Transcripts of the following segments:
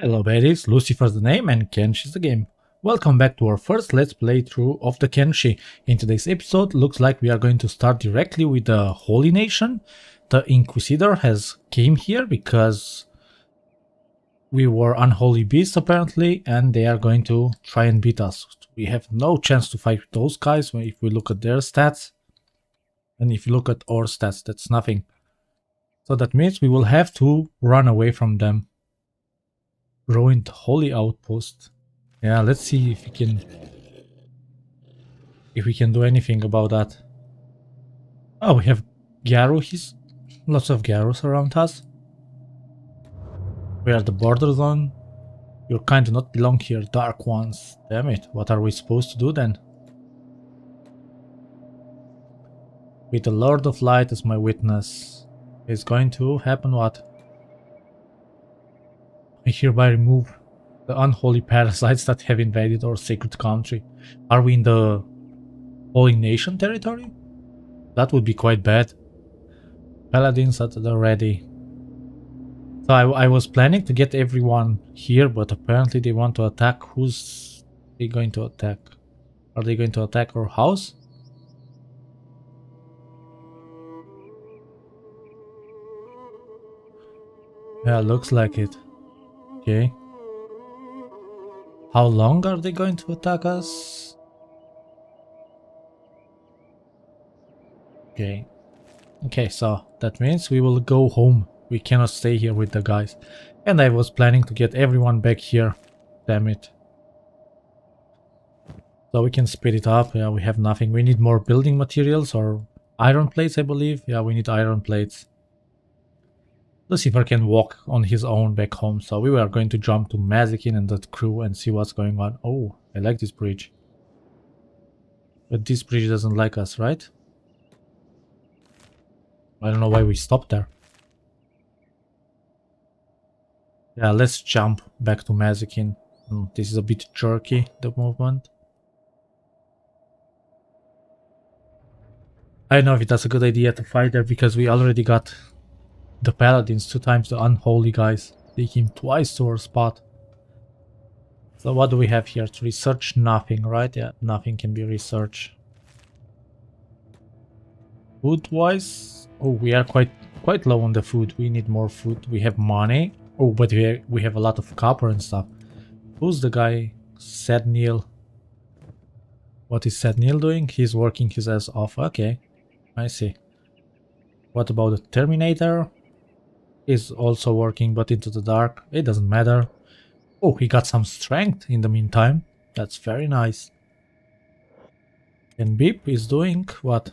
Hello baddies, Lucifer's the name and Kenshi's the game. Welcome back to our first let's play through of the Kenshi. In today's episode, looks like we are going to start directly with the Holy Nation. The Inquisitor has came here because we were unholy beasts apparently and they are going to try and beat us. We have no chance to fight those guys if we look at their stats. And if you look at our stats, that's nothing. So that means we will have to run away from them ruined holy outpost. Yeah, let's see if we can if we can do anything about that. Oh, we have Garru. He's lots of Garrus around us. We are the border zone. You kind do not belong here, dark ones. Damn it, what are we supposed to do then? With the Lord of Light as my witness, is going to happen what? Hereby remove the unholy parasites that have invaded our sacred country. Are we in the Holy Nation territory? That would be quite bad. Paladins at the ready. So I, I was planning to get everyone here, but apparently they want to attack. Who's they going to attack? Are they going to attack our house? Yeah, looks like it. Okay. How long are they going to attack us? Okay. Okay, so that means we will go home. We cannot stay here with the guys. And I was planning to get everyone back here. Damn it. So we can speed it up. Yeah, we have nothing. We need more building materials or iron plates, I believe. Yeah, we need iron plates. Lucifer can walk on his own back home, so we were going to jump to Mazikeen and that crew and see what's going on. Oh, I like this bridge. But this bridge doesn't like us, right? I don't know why we stopped there. Yeah, let's jump back to Mazikeen. Hmm, this is a bit jerky, the movement. I don't know if that's a good idea to fight there because we already got the paladins, two times the unholy guys. They came twice to our spot. So what do we have here? To research nothing, right? Yeah, nothing can be researched. Food-wise, oh, we are quite quite low on the food. We need more food. We have money. Oh, but we we have a lot of copper and stuff. Who's the guy? Sad Neil. What is Sad Neil doing? He's working his ass off. Okay, I see. What about the Terminator? Is also working but into the dark. It doesn't matter. Oh, he got some strength in the meantime. That's very nice. And Beep is doing what?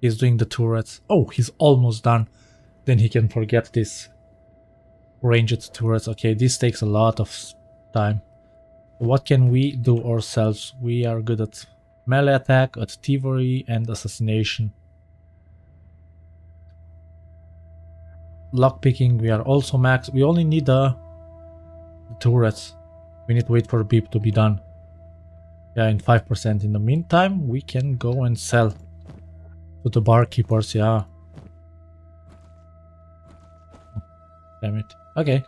He's doing the turrets. Oh, he's almost done. Then he can forget this ranged turrets. Okay, this takes a lot of time. What can we do ourselves? We are good at melee attack, at thievery and assassination. Lockpicking, we are also max. We only need the, the turrets. We need to wait for beep to be done. Yeah, in 5%. In the meantime, we can go and sell to the barkeepers, yeah. Damn it. Okay.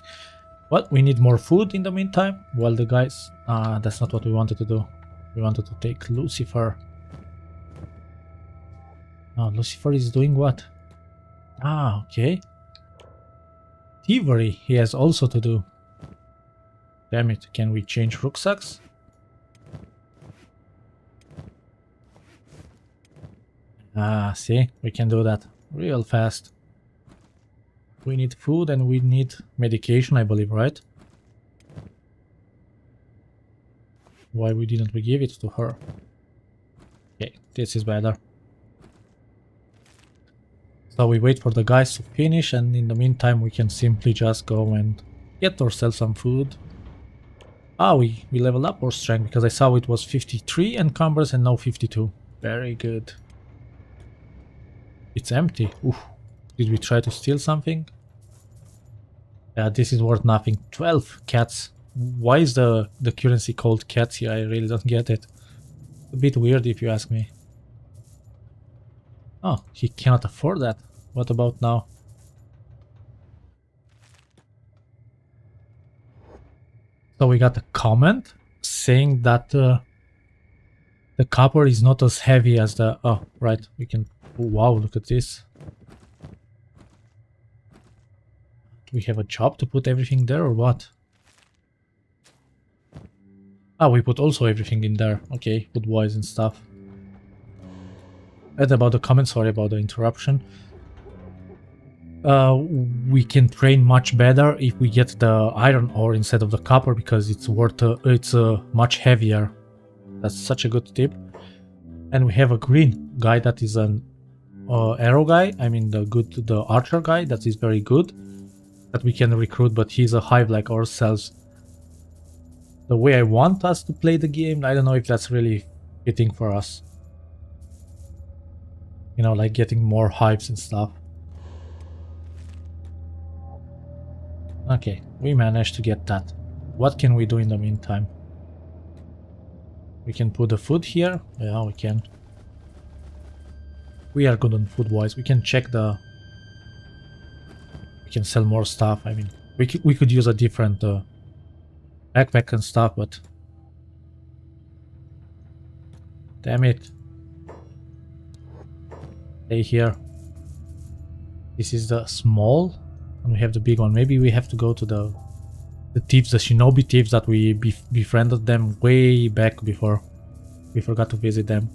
Well, we need more food in the meantime. Well, the guys... Ah, uh, that's not what we wanted to do. We wanted to take Lucifer. Oh, Lucifer is doing what? Ah, okay. Thievery he has also to do. Damn it, can we change rucksacks? Ah, see, we can do that real fast. We need food and we need medication, I believe, right? Why we didn't we give it to her? Okay, this is better. So we wait for the guys to finish and in the meantime we can simply just go and get ourselves some food. Ah, we, we leveled up our strength because I saw it was 53 encumbers and now 52. Very good. It's empty. Did we try to steal something? Yeah, this is worth nothing. 12 cats. Why is the, the currency called cats here? I really don't get it. A bit weird if you ask me. Oh, he cannot afford that. What about now? So we got a comment saying that uh, the copper is not as heavy as the... Oh, right. We can... Oh, wow, look at this. Do we have a job to put everything there or what? Ah, we put also everything in there. Okay, put wise and stuff. And about the comment, sorry about the interruption. Uh, we can train much better if we get the iron ore instead of the copper because it's worth uh, it's uh, much heavier. That's such a good tip. And we have a green guy that is an uh, arrow guy. I mean the good the archer guy that is very good that we can recruit, but he's a hive like ourselves. The way I want us to play the game, I don't know if that's really fitting for us. You know, like getting more hives and stuff. Okay, we managed to get that. What can we do in the meantime? We can put the food here. Yeah, we can. We are good on food wise. We can check the we can sell more stuff. I mean, we could, we could use a different uh, backpack and stuff, but damn it. Stay here. This is the small, and we have the big one. Maybe we have to go to the the thieves, the shinobi thieves that we befriended them way back before we forgot to visit them.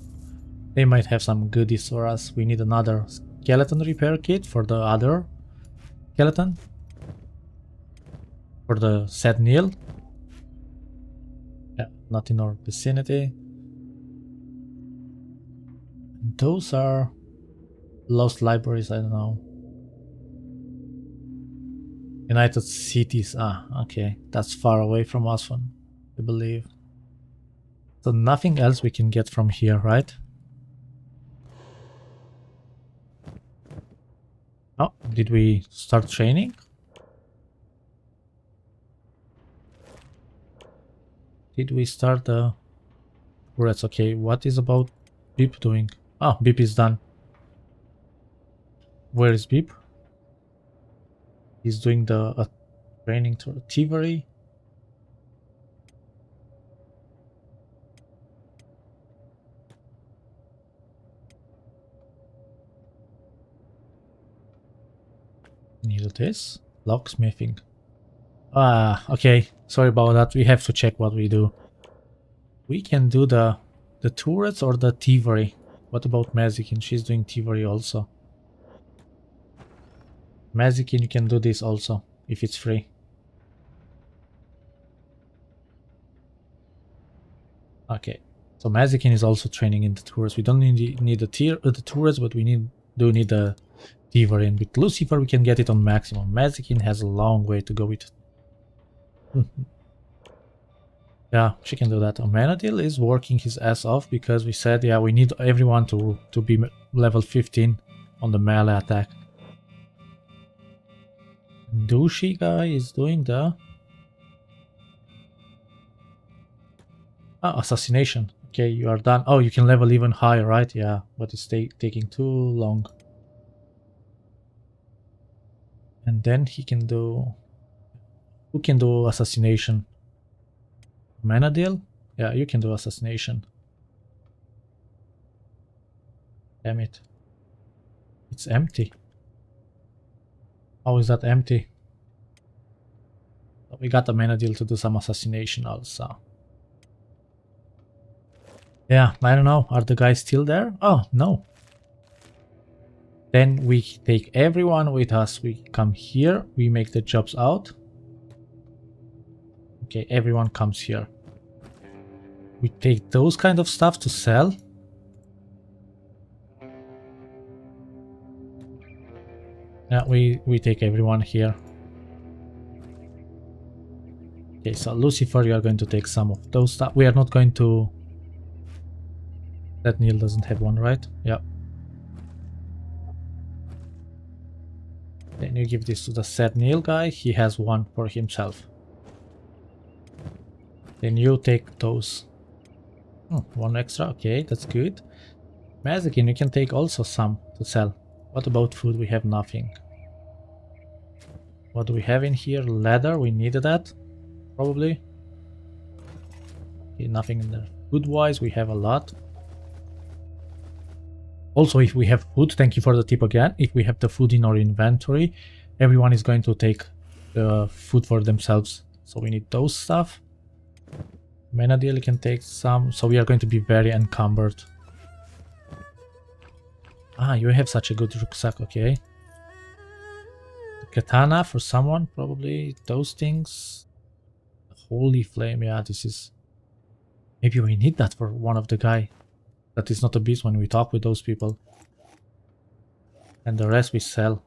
They might have some goodies for us. We need another skeleton repair kit for the other skeleton for the sad Neil. Yeah, not in our vicinity. And those are lost libraries, I don't know. United Cities, ah, okay, that's far away from us, one, I believe. So nothing else we can get from here, right? Oh, did we start training? Did we start the... Rats, okay, what is about Beep doing? Oh, Beep is done. Where is Beep? He's doing the uh, training to Thievery. Need this. Locksmithing. Ah, okay. Sorry about that. We have to check what we do. We can do the the turrets or the thievery. What about Mazikeen? She's doing thievery also. Mazikeen, you can do this also, if it's free. Okay, so Mazikeen is also training in the turrets. We don't need, need the, tier, uh, the turrets, but we need do need the thievery. And with Lucifer, we can get it on maximum. Mazikeen has a long way to go with yeah, she can do that. Amenadiel is working his ass off because we said, yeah, we need everyone to, to be level 15 on the melee attack. Douchey guy is doing the... Ah, assassination. Okay, you are done. Oh, you can level even higher, right? Yeah, but it's taking too long. And then he can do... Who can do assassination? Amenadiel? Yeah, you can do assassination. Damn it. It's empty. How is that empty? We got the Amenadiel to do some assassination also. Yeah, I don't know. Are the guys still there? Oh, no. Then we take everyone with us. We come here. We make the jobs out. Okay, everyone comes here. We take those kind of stuff to sell. Yeah, we, we take everyone here. Okay, so Lucifer, you are going to take some of those stuff. We are not going to... That Neil doesn't have one, right? Yeah. Then you give this to the sad Neil guy. He has one for himself. Then you take those. Oh, one extra, okay, that's good. Mazikeen, you can take also some to sell. What about food? We have nothing. What do we have in here? Leather, we needed that, probably. Okay, nothing in there. Food-wise, we have a lot. Also, if we have food, thank you for the tip again. If we have the food in our inventory, everyone is going to take the food for themselves. So we need those stuff. Menadil can take some. So we are going to be very encumbered. Ah, you have such a good rucksack, okay. Katana for someone, probably. Those things. Holy flame, yeah, this is... Maybe we need that for one of the guy. That is not a beast when we talk with those people. And the rest we sell.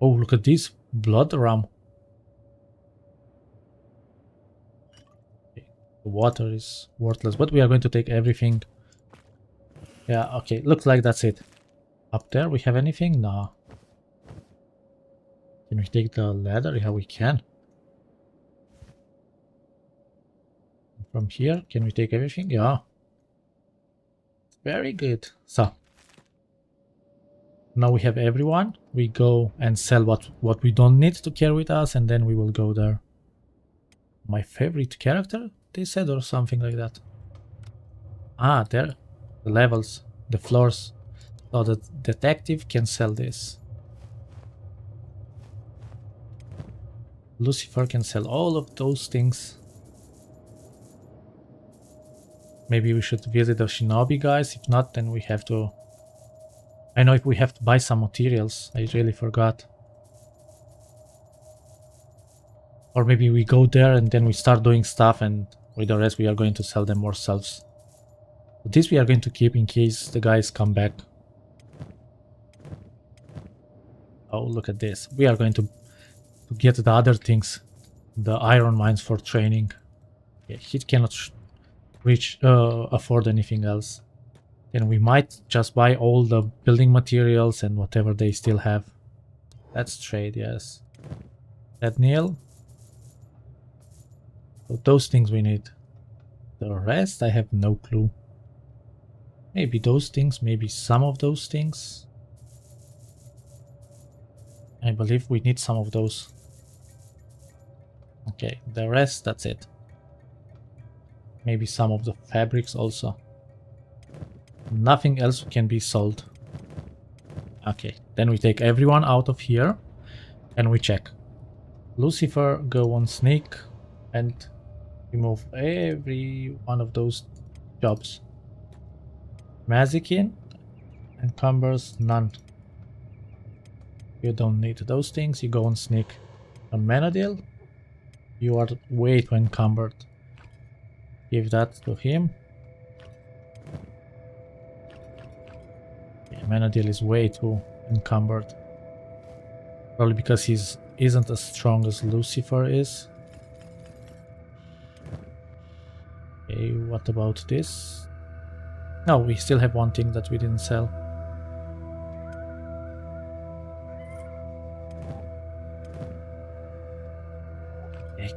Oh, look at this blood ram. The water is worthless, but we are going to take everything. Yeah, okay, looks like that's it. Up there, we have anything? No. Can we take the ladder? Yeah, we can. From here, can we take everything? Yeah. Very good. So, now we have everyone. We go and sell what, what we don't need to carry with us, and then we will go there. My favorite character, they said, or something like that. Ah, there. The levels, the floors. So the detective can sell this. Lucifer can sell all of those things. Maybe we should visit the shinobi guys. If not, then we have to... I know if we have to buy some materials. I really forgot. Or maybe we go there and then we start doing stuff and with the rest we are going to sell them ourselves. But this we are going to keep in case the guys come back. Oh, look at this. We are going to, to get the other things. The iron mines for training. Yeah, he cannot reach uh, afford anything else. Then we might just buy all the building materials and whatever they still have. That's trade, yes. That Neil. So those things we need. The rest I have no clue. Maybe those things, maybe some of those things. I believe we need some of those. Okay, the rest, that's it. Maybe some of the fabrics also. Nothing else can be sold. Okay, then we take everyone out of here and we check. Lucifer, go on sneak and remove every one of those jobs. Mazikeen encumbers none. You don't need those things, you go and sneak. Amenadiel, you are way too encumbered. Give that to him. Yeah, Menadil is way too encumbered. Probably because he's isn't as strong as Lucifer is. Okay, what about this? No, we still have one thing that we didn't sell.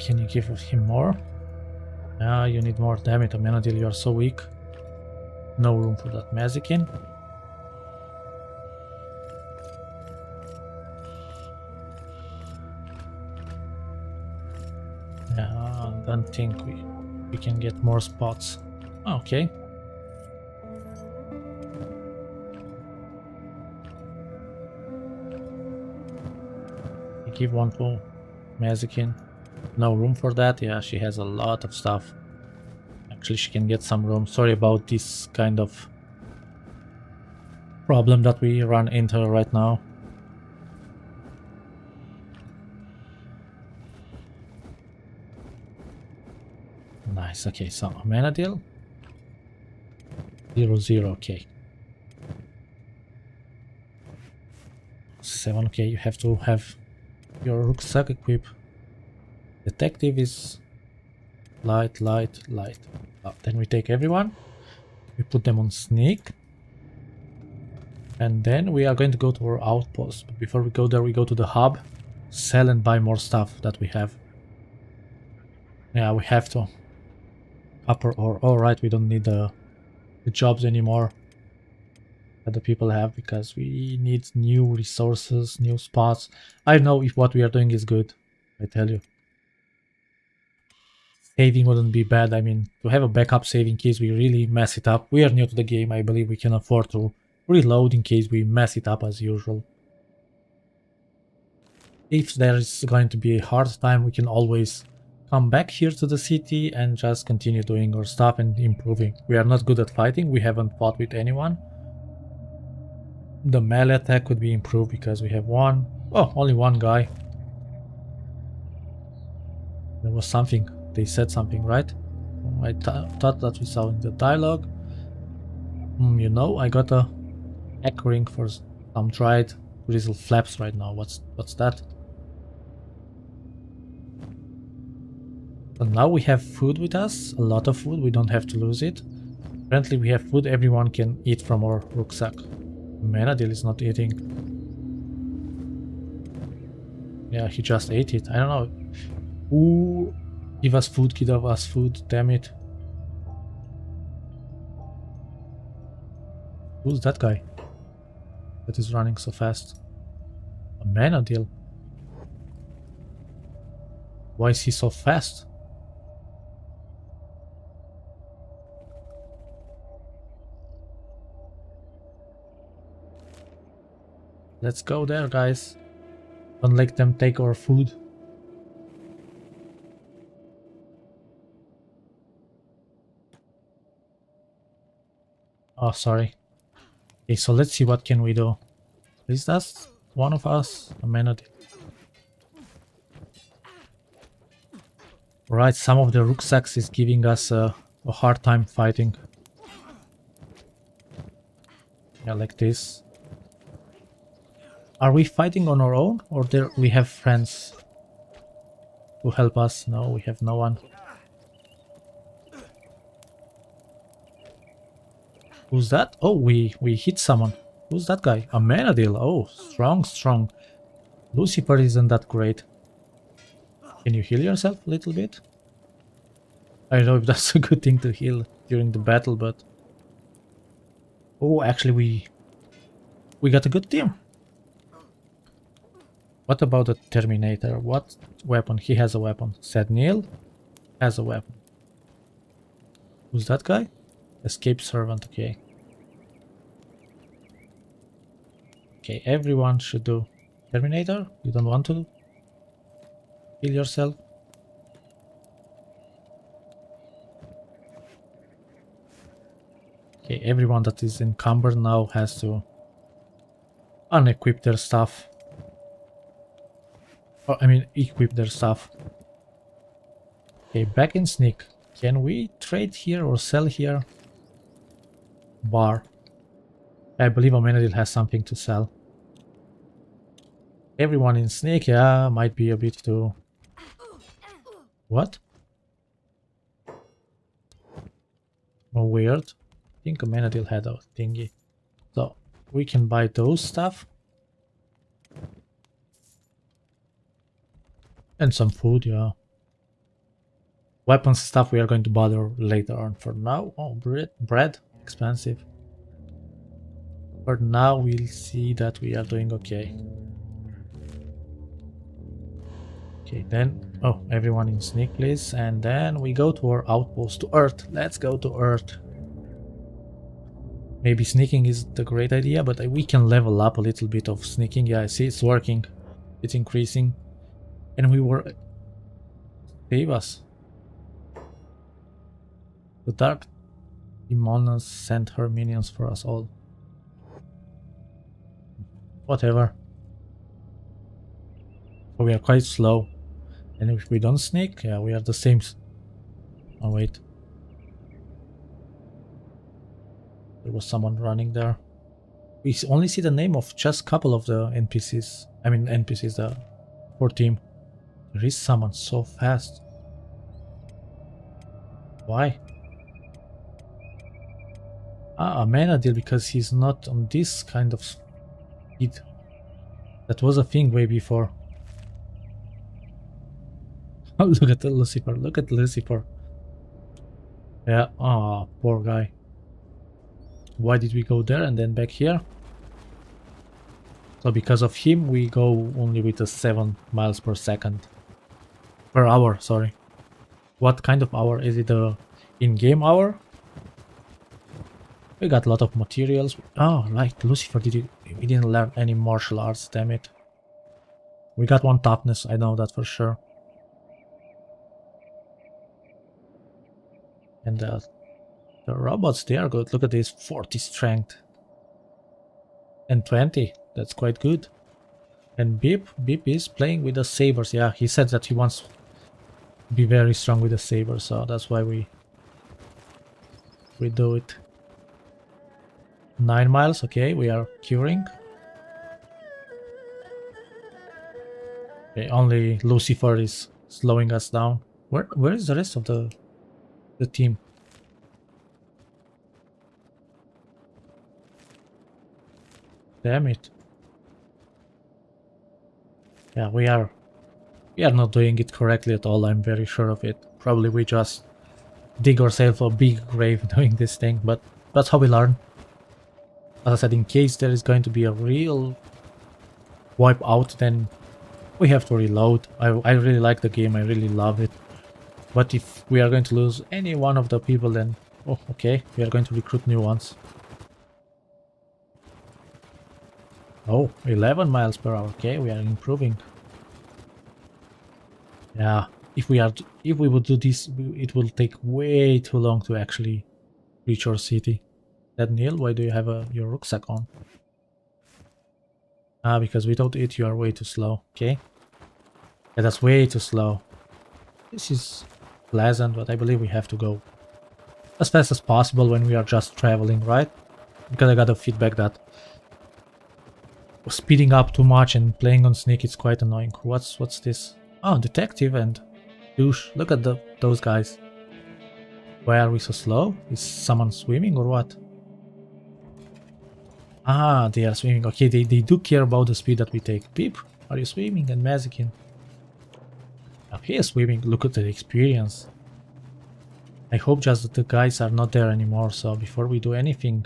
Can you give him more? Ah, you need more. Damn it, Amenadiel, you are so weak. No room for that Mazikeen. Yeah, I don't think we, we can get more spots. Okay. give one to Mazikeen. No room for that? Yeah, she has a lot of stuff. Actually, she can get some room. Sorry about this kind of problem that we run into right now. Nice, okay, so mana deal? Zero, zero, okay. Seven, okay, you have to have your rucksack equipped. Detective is light, light, light. Oh, then we take everyone. We put them on sneak. And then we are going to go to our outpost. But before we go there, we go to the hub. Sell and buy more stuff that we have. Yeah, we have to. Upper or alright, we don't need the, the jobs anymore that the people have because we need new resources, new spots. I know if what we are doing is good, I tell you. Saving wouldn't be bad. I mean, to have a backup save in case we really mess it up. We are new to the game. I believe we can afford to reload in case we mess it up as usual. If there is going to be a hard time, we can always come back here to the city and just continue doing our stuff and improving. We are not good at fighting. We haven't fought with anyone. The melee attack could be improved because we have one. Oh, only one guy. There was something. They said something, right? I thought that we saw in the dialogue. Mm, you know, I got a echoing for some dried gristle flaps right now. What's what's that? But now we have food with us, a lot of food, we don't have to lose it. Apparently we have food everyone can eat from our rucksack. Manadil is not eating. Yeah, he just ate it. I don't know. Ooh, give us food, give us food, damn it. Who's that guy that is running so fast? Amenadiel. Why is he so fast? Let's go there, guys. Don't let them take our food. Oh, sorry. Okay, so let's see what can we do. Is that one of us? A minute. Right, some of the rucksacks is giving us uh, a hard time fighting. Yeah, like this. Are we fighting on our own or there we have friends who help us? No, we have no one. Who's that? Oh, we, we hit someone. Who's that guy? Amenadiel. Oh, strong, strong. Lucifer isn't that great. Can you heal yourself a little bit? I don't know if that's a good thing to heal during the battle, but... Oh, actually we... We got a good team. What about the Terminator? What weapon? He has a weapon. Said Neil has a weapon. Who's that guy? Escape servant, okay. Okay, everyone should do. Terminator, you don't want to kill yourself? Okay, everyone that is encumbered now has to unequip their stuff. Oh, I mean, equip their stuff. Okay, back in sneak. Can we trade here or sell here? Bar. I believe Amenadiel has something to sell. Everyone in sneak, yeah, might be a bit too... What? Oh, weird. I think Amenadiel had a thingy. So, we can buy those stuff. And some food, yeah. Weapons stuff we are going to bother later on. For now, oh, bread, bread, expensive. But now, we'll see that we are doing okay. Okay, then, oh, everyone in sneak, please. And then we go to our outpost, to Earth. Let's go to Earth. Maybe sneaking is the great idea, but we can level up a little bit of sneaking. Yeah, I see it's working. It's increasing and we were save us. The dark Demoness sent her minions for us all. Whatever. So we are quite slow. And if we don't sneak, yeah, we are the same. Oh wait. There was someone running there. We only see the name of just couple of the NPCs. I mean NPCs, the core team. There is someone so fast. Why? Ah, a deal because he's not on this kind of speed. That was a thing way before. Oh, look at the Lucifer, look at Lucifer. Yeah, ah, oh, poor guy. Why did we go there and then back here? So because of him we go only with a 7 miles per second. Per hour, sorry. What kind of hour? Is it a in-game hour? We got a lot of materials. Oh, right, Lucifer, did you, we didn't learn any martial arts, damn it. We got one toughness, I know that for sure. And uh, the robots, they are good. Look at this, 40 strength. And 20, that's quite good. And Beep, Beep is playing with the sabers. Yeah, he said that he wants to be very strong with the saber, so that's why we we do it. Nine miles, okay, we are curing. Okay, only Lucifer is slowing us down. Where where is the rest of the the team? Damn it. Yeah, we are we are not doing it correctly at all, I'm very sure of it. Probably we just dig ourselves a big grave doing this thing, but that's how we learn. As I said, in case there is going to be a real wipe out, then we have to reload. I, I really like the game, I really love it. But if we are going to lose any one of the people, then, oh, okay, we are going to recruit new ones. Oh, 11 miles per hour. Okay, we are improving. Yeah, if we are, if we would do this, it will take way too long to actually reach our city. That Neil, why do you have a, your rucksack on? Ah, because without it you are way too slow. Okay. Yeah, that's way too slow. This is pleasant, but I believe we have to go as fast as possible when we are just traveling, right? Because I got a feedback that speeding up too much and playing on sneak is quite annoying. What's what's this? Oh, detective and douche. Look at the those guys. Why are we so slow? Is someone swimming or what? Ah, they are swimming. Okay, they, they do care about the speed that we take. Peep, are you swimming? And Mazikeen. Is swimming. Look at the experience. I hope just that the guys are not there anymore, so before we do anything,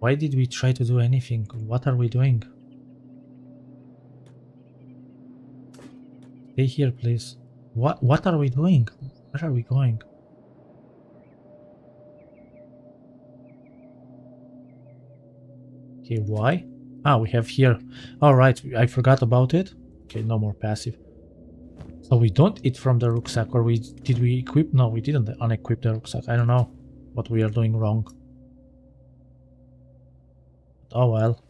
Why did we try to do anything? What are we doing? Stay here, please. What What are we doing? Where are we going? Okay, why? Ah, we have here. Alright, I forgot about it. Okay, no more passive. So we don't eat from the rucksack, or we did we equip? No, we didn't unequip the rucksack. I don't know what we are doing wrong. Oh well.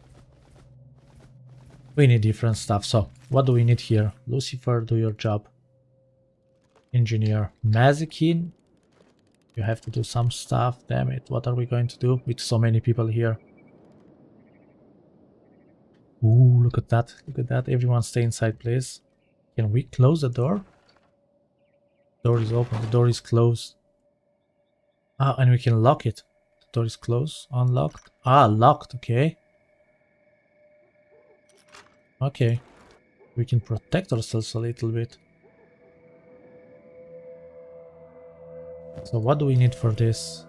We need different stuff. So, what do we need here? Lucifer, do your job. Engineer. Mazikeen. You have to do some stuff. Damn it. What are we going to do with so many people here? Ooh, look at that. Look at that. Everyone stay inside, please. Can we close the door? Door is open. The door is closed. Ah, and we can lock it. The door is closed. Unlocked. Ah, locked. Okay. Okay. We can protect ourselves a little bit. So what do we need for this?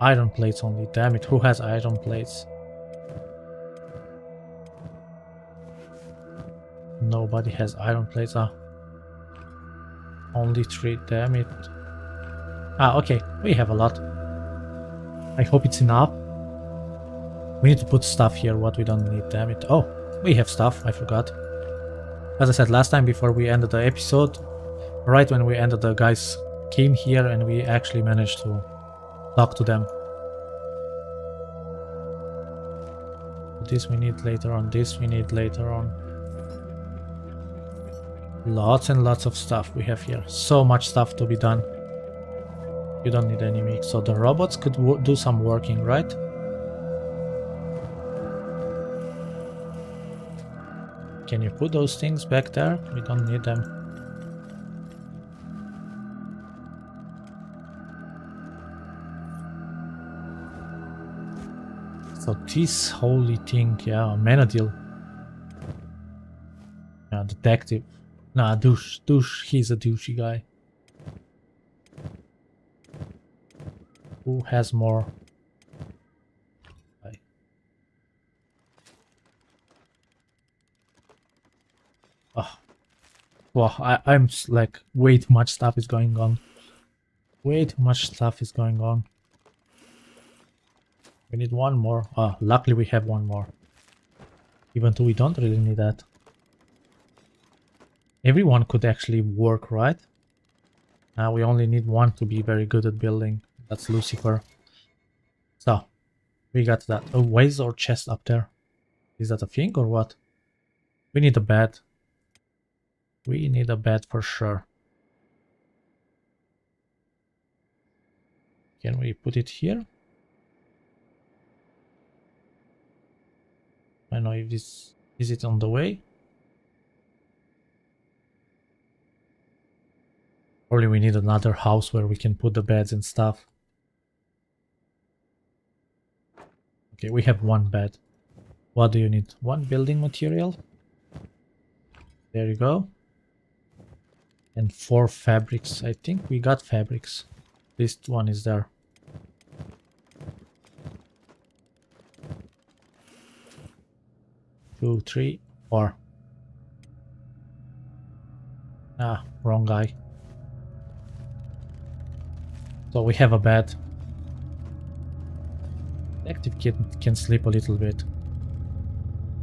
Iron plates only. Damn it, who has iron plates? Nobody has iron plates. Ah. Only three, damn it. Ah, okay, we have a lot. I hope it's enough. We need to put stuff here, what we don't need, damn it. Oh, we have stuff, I forgot. As I said last time before we ended the episode, right when we ended the guys came here and we actually managed to talk to them. This we need later on, this we need later on. Lots and lots of stuff we have here. So much stuff to be done. You don't need any mix. So the robots could do some working, right? Can you put those things back there? We don't need them. So this holy thing, yeah, Manadil. Yeah, detective. Nah, douche, douche, he's a douchey guy. Who has more? Oh. Ah. Well, I, I'm like way too much stuff is going on. Way too much stuff is going on. We need one more. Oh, luckily we have one more. Even though we don't really need that. Everyone could actually work, right? Now we only need one to be very good at building. That's Lucifer. So, we got that. Is our chest up there? Is that a thing or what? We need a bed. We need a bed for sure. Can we put it here? I know if this is it on the way. Probably we need another house where we can put the beds and stuff. Okay, we have one bed. What do you need? One building material? There you go. And four fabrics. I think we got fabrics. This one is there. Two, three, four. Ah, wrong guy. So we have a bed. active kid can sleep a little bit.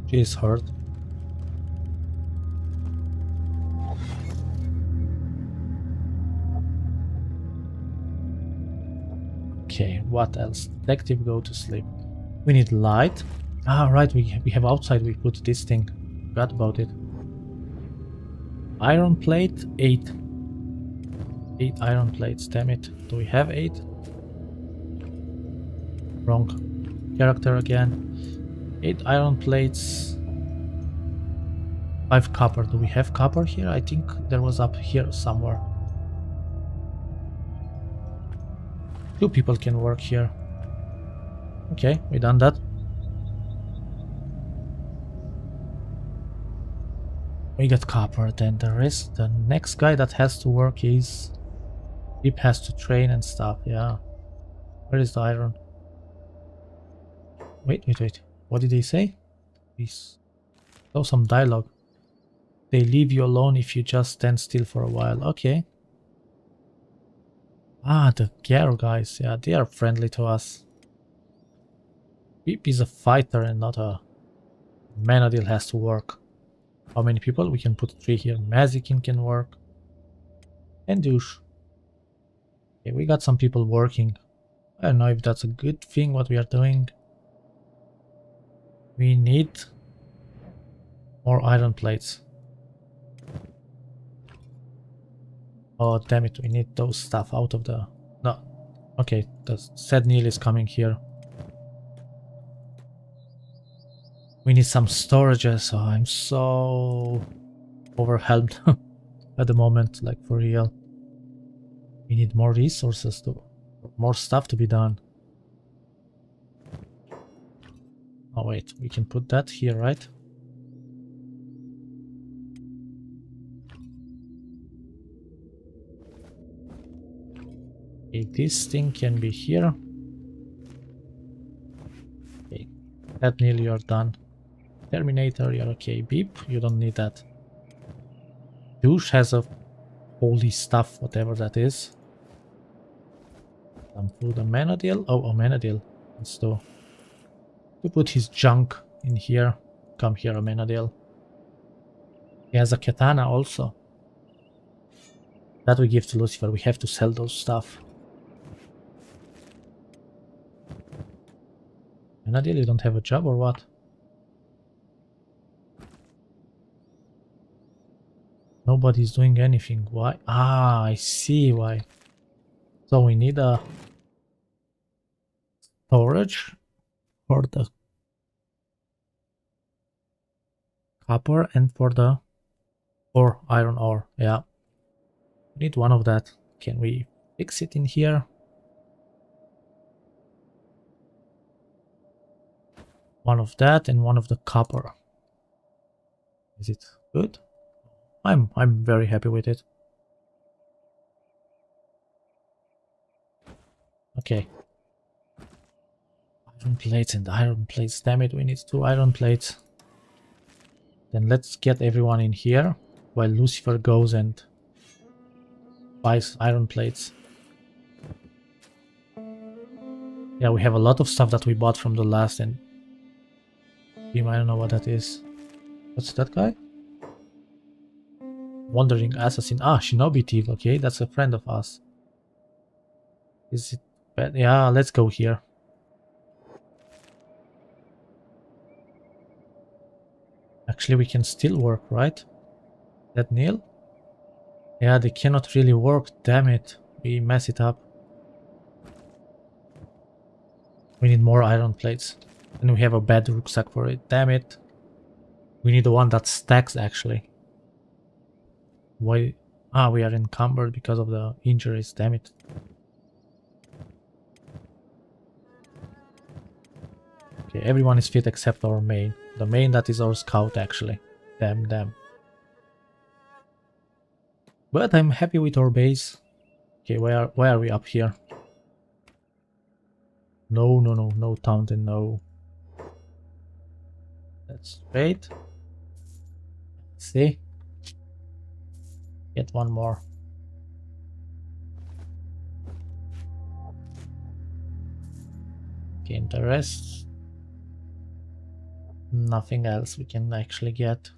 She is hurt. Okay, what else? Detective go to sleep. We need light. Ah, right, we, we have outside, we put this thing. Forgot about it. Iron plate, 8. 8 iron plates, damn it. Do we have 8? Wrong character again. 8 iron plates. 5 copper. Do we have copper here? I think there was up here somewhere. Two people can work here. Okay, we done that. We got copper, then the rest, the next guy that has to work is Deep has to train and stuff, yeah. Where is the iron? Wait, wait, wait. What did they say? Please. Oh, some dialogue. They leave you alone if you just stand still for a while. Okay. Ah, the Garru guys. Yeah, they are friendly to us. Beep is a fighter and not a... Menadil has to work. How many people? We can put three here. Mazikeen can work. And Douche. Okay, we got some people working. I don't know if that's a good thing what we are doing. We need more iron plates. Oh damn it, we need those stuff out of the... No. Okay, the said Neil is coming here. We need some storages. Oh, I'm so overwhelmed at the moment, like for real. We need more resources to more stuff to be done. Oh wait, we can put that here, right? Okay, this thing can be here. Okay, that nearly you're done. Terminator, you're okay. Beep, you don't need that. Douche has a holy stuff, whatever that is. Some food, Amenadiel. Oh, Amenadiel. Let's do. We put his junk in here. Come here, Amenadiel. He has a katana also. That we give to Lucifer. We have to sell those stuff. Menadil, you don't have a job or what? Nobody's doing anything. Why? Ah, I see why. So we need a storage for the copper and for the or iron ore. Yeah. We need one of that. Can we fix it in here? One of that and one of the copper. Is it good? I'm I'm very happy with it. Okay. Iron plates and iron plates. Damn it, we need two iron plates. Then let's get everyone in here. while Lucifer goes and buys iron plates. Yeah, we have a lot of stuff that we bought from the last and team. I don't know what that is. What's that guy? Wandering assassin. Ah, Shinobi thief. Okay, that's a friend of us. Is it bad? Yeah, let's go here. Actually, we can still work, right? That Neil? Yeah, they cannot really work. Damn it. We mess it up. We need more iron plates. And we have a bad rucksack for it. Damn it. We need the one that stacks, actually. Why? Ah, we are encumbered because of the injuries. Damn it. Okay, everyone is fit except our main. The main that is our scout, actually. Damn, damn. But I'm happy with our base. Okay, where, where are we up here? No, no, no, no Taunton, no. Let's wait. See? Get one more. Okay, the rest. Nothing else we can actually get.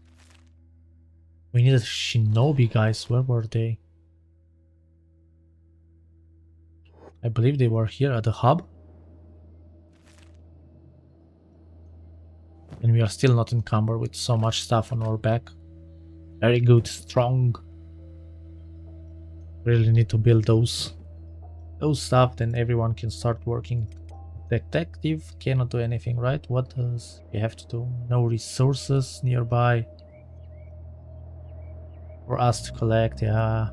We need a shinobi, guys. Where were they? I believe they were here at the hub. And we are still not encumbered with so much stuff on our back. Very good, strong. Really need to build those those stuff, then everyone can start working. Detective cannot do anything, right? What does he have to do? No resources nearby for us to collect, yeah.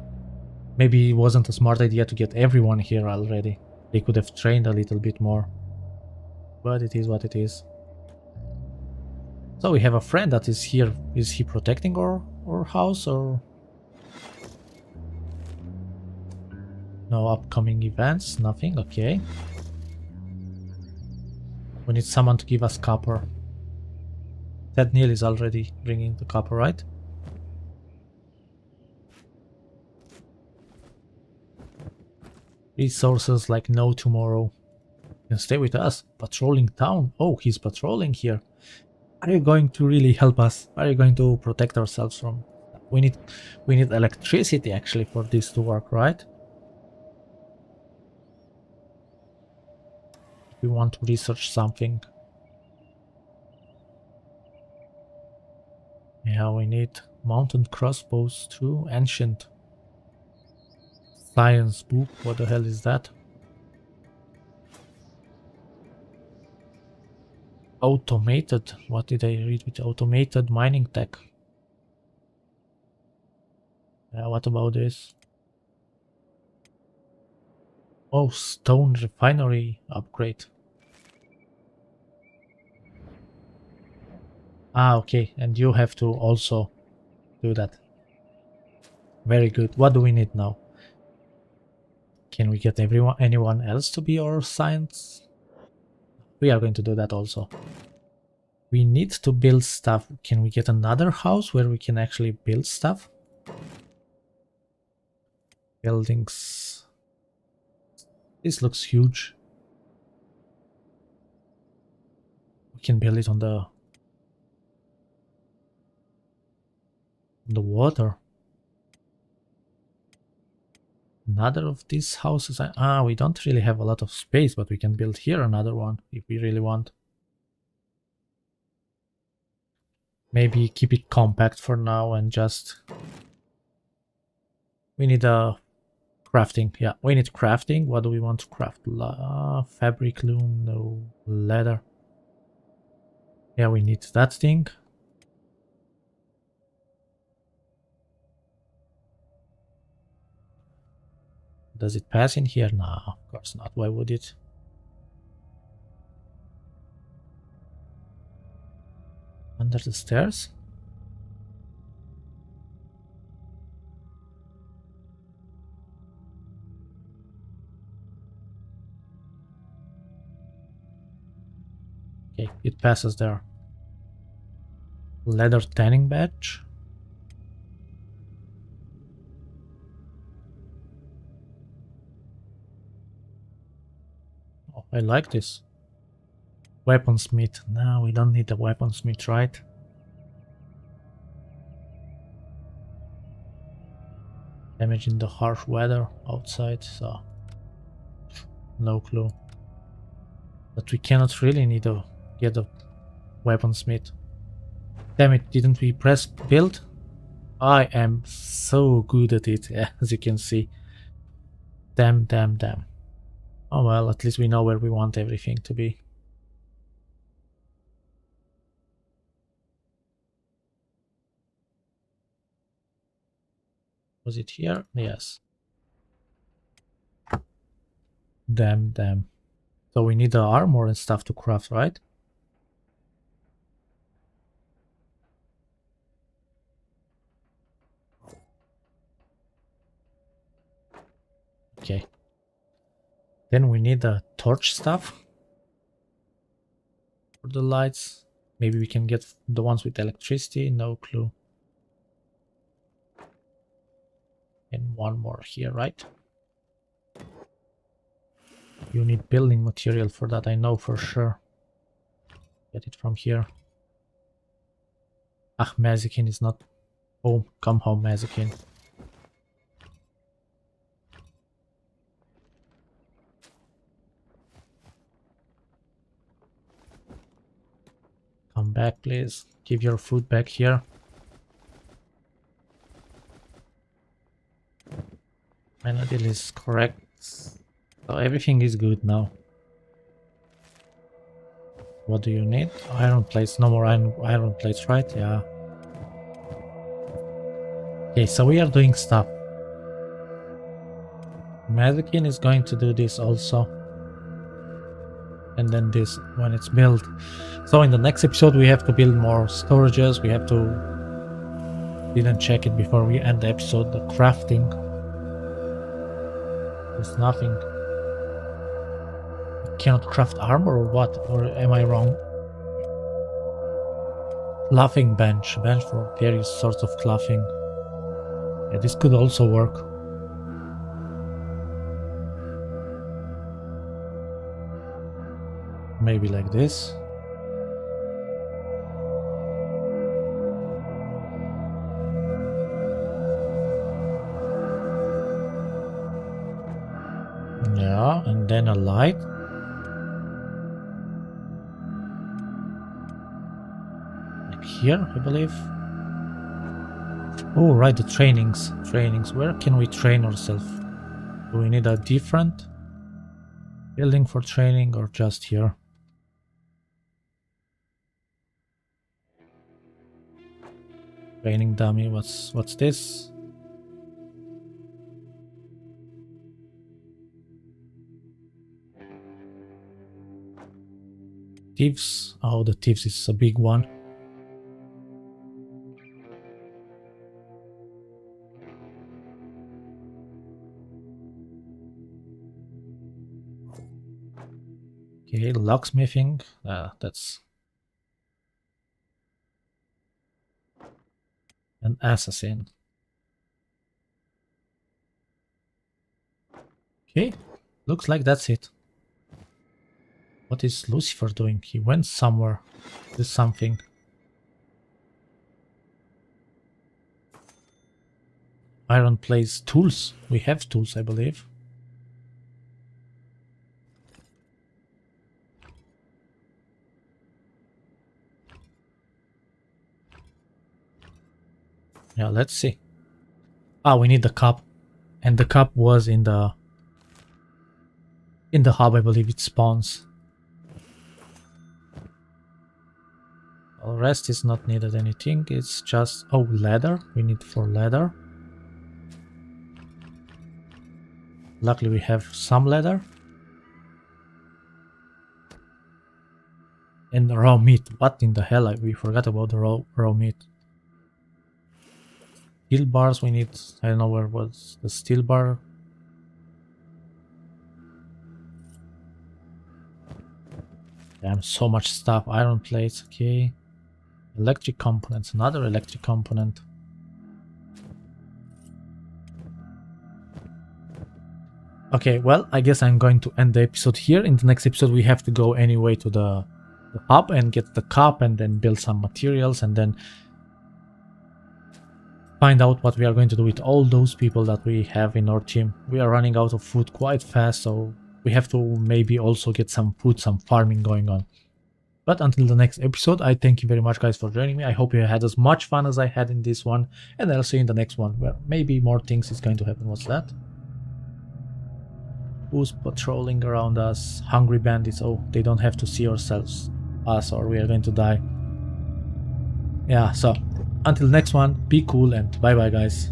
Maybe it wasn't a smart idea to get everyone here already. They could have trained a little bit more. But it is what it is. So we have a friend that is here. Is he protecting our, our house or... No upcoming events, nothing, okay. We need someone to give us copper. Ted Neil is already bringing the copper, right? Resources like no tomorrow. You can stay with us. Patrolling town. Oh, he's patrolling here. Are you going to really help us? Are you going to protect ourselves from... We need, we need electricity actually for this to work, right? We want to research something. Yeah, we need mountain crossbows too. Ancient Science book, what the hell is that? Automated, what did I read with automated mining tech? Yeah, what about this? Oh, stone refinery upgrade. Ah, okay, and you have to also do that. Very good. What do we need now? Can we get everyone, anyone else to be our science? We are going to do that also. We need to build stuff. Can we get another house where we can actually build stuff? Buildings. This looks huge. We can build it on the on the water. another of these houses. Ah, we don't really have a lot of space, but we can build here another one if we really want. Maybe keep it compact for now and just... We need a crafting. Yeah, we need crafting. What do we want to craft? Uh, fabric loom, no leather. Yeah, we need that thing. Does it pass in here? No, of course not. Why would it? Under the stairs? Okay, it passes there. Leather tanning badge. Oh, I like this. Weaponsmith. No, we don't need the weaponsmith, right? Damage in the harsh weather outside, so no clue. But we cannot really need a get a weaponsmith. Damn it, didn't we press build? I am so good at it, as you can see. Damn, damn, damn. Oh well, at least we know where we want everything to be. Was it here? Yes. Damn, damn. So we need the armor and stuff to craft, right? Okay. Then we need the torch stuff for the lights. Maybe we can get the ones with electricity, no clue. And one more here, right? You need building material for that, I know for sure. Get it from here. Ah, Mazikeen is not home. Come home, Mazikeen. Come back, please. Give your food back here. Menadil is correct. So everything is good now. What do you need? Iron plates. No more iron, iron plates, right? Yeah. Okay, so we are doing stuff. Medikin is going to do this also. And then this when it's built. So in the next episode we have to build more storages. We have to didn't check it before we end the episode. The crafting. There's nothing. I cannot craft armor or what? Or am I wrong? Clothing bench. Bench for various sorts of clothing. Yeah, this could also work. Maybe like this. Yeah, and then a light. Like here, I believe. Oh, right, the trainings. Trainings. Where can we train ourselves? Do we need a different building for training or just here? Training dummy. What's what's this? Thieves. Oh, the thieves is a big one. Okay, locksmithing. Uh, that's an assassin. Okay, looks like that's it. What is Lucifer doing? He went somewhere. Do something. Iron plays tools. We have tools, I believe. Yeah, let's see. Ah, we need the cup. And the cup was in the... In the hub, I believe it spawns. All rest is not needed anything. It's just... Oh, leather. We need for leather. Luckily we have some leather. And raw meat. What in the hell? We forgot about the raw, raw meat. Steel bars, we need, I don't know where was the steel bar. Damn, so much stuff. Iron plates, okay. Electric components, another electric component. Okay, well, I guess I'm going to end the episode here. In the next episode, we have to go anyway to the, the hub and get the cup and then build some materials and then find out what we are going to do with all those people that we have in our team. We are running out of food quite fast, so we have to maybe also get some food, some farming going on. But until the next episode, I thank you very much guys for joining me. I hope you had as much fun as I had in this one. And I'll see you in the next one where maybe more things is going to happen. What's that? Who's patrolling around us? Hungry bandits. Oh, they don't have to see ourselves, us, or we are going to die. Yeah, so until next one, be cool and bye bye, guys.